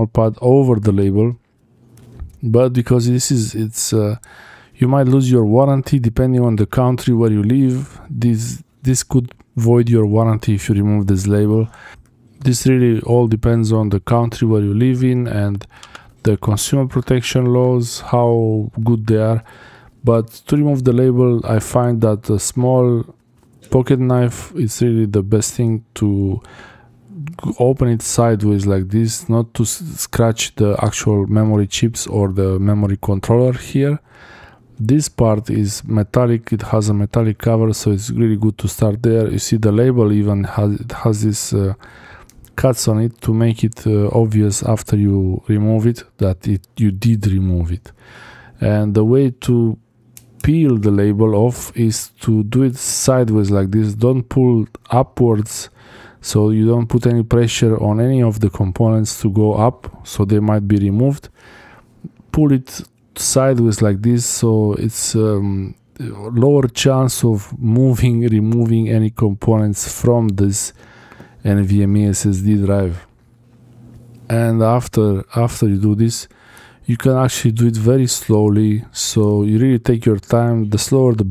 small pad over the label but because this is it's uh, you might lose your warranty depending on the country where you live. This this could void your warranty if you remove this label. This really all depends on the country where you live in and the consumer protection laws how good they are. But to remove the label i find that a small pocket knife is really the best thing to open it sideways like this not to scratch the actual memory chips or the memory controller here. This part is metallic it has a metallic cover so it's really good to start there. You see the label even has it has this uh, cuts on it to make it uh, obvious after you remove it that it you did remove it. And the way to peel the label off is to do it sideways like this. Don't pull upwards so you don't put any pressure on any of the components to go up so they might be removed. Pull it sideways like this so it's um, lower chance of moving removing any components from this NVMe SSD drive. And after after you do this you can actually do it very slowly so you really take your time. The slower the